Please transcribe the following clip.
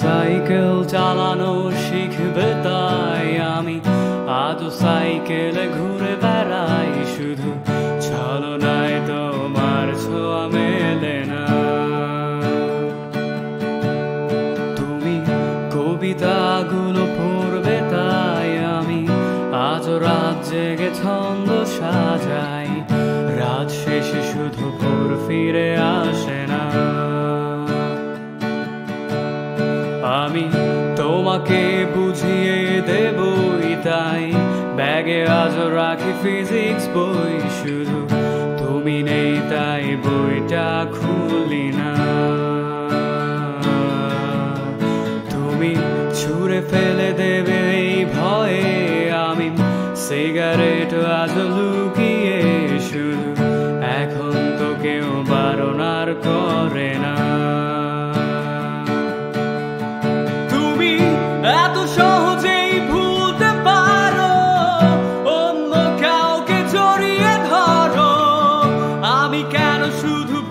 Cycle চালানো শিখবে তাই আমি আজও সাইকেলে ঘুরে বেড়াই শুধু ছলনায় তোমার ছোঁয়া মেলে না তুমি কবিতাগুলো পড়বে তাই আমি আজ রাত জেগে ছন্দ সাজাই আমি তোমাকে বুঝিয়ে দেবই তাই। ব্যাগে আজ রাখি ফিজিক্স বই শুধু। তুমি নেই তাই বইটা খুলি না। তুমি ছুঁড়ে ফেলে দেবে এই ভয়ে আমি। সিগারেট আজ americano sud